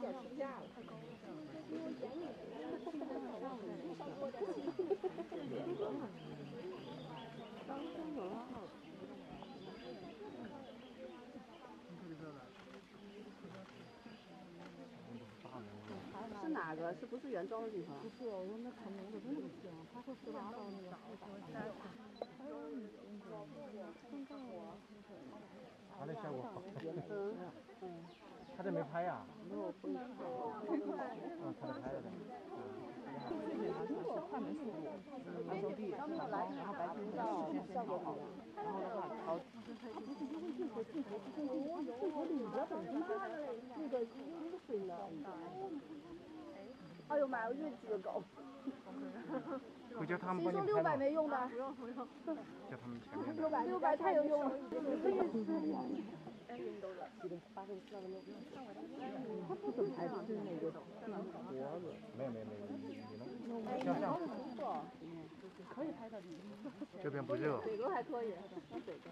点出价了。是哪个？是不是原装的地方？不是，我那看名字真不行，他说十八刀那个。他的效果好。嗯嗯。他这没拍呀？没有不拍。嗯，他拍了的。快门速度，拿手臂，然后然后白天照效果好，然后的话调。那个那个水了。哎呦妈，我越级的狗。回叫他们谁说六百没用的？不用不用。叫他们前面。六百六百太有用了。他不怎么还是那个脖子。没有没有没有，你弄像像。可以拍到你。这边不热。哪个还可以？那哪个？